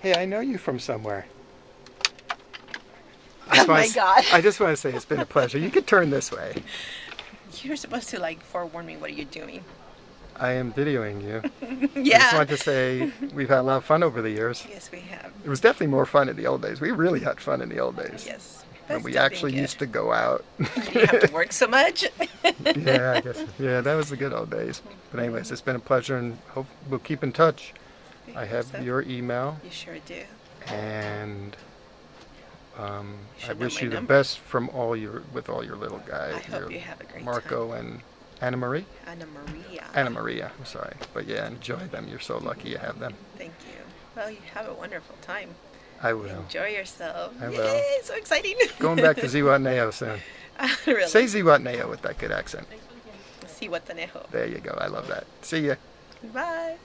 Hey, I know you from somewhere. I Oh just wanna my God. I just want to say it's been a pleasure. You could turn this way. You're supposed to like forewarn me what are you doing. I am videoing you. I just want to say we've had a lot of fun over the years. Yes, we have. It was definitely more fun in the old days. We really had fun in the old days. Yes. When we actually used to go out. You didn't have to work so much. yeah, I guess. Yeah, that was the good old days. But anyways, it's been a pleasure, and hope we'll keep in touch. I have So, your email, You sure do. and um, I wish you the number. best from all your with all your little guys. I hope you have a great Marco and Anna Marie. Anna Maria. Anna Maria. I'm sorry, but yeah, enjoy them. You're so lucky you have them. Thank you. Well, you have a wonderful time. I will. Enjoy yourself. I will. Yay, so exciting. Going back to Zihuatanejo soon. really. Say Zihuatanejo with that good accent. See what the neho. There you go. I love that. See ya. Bye.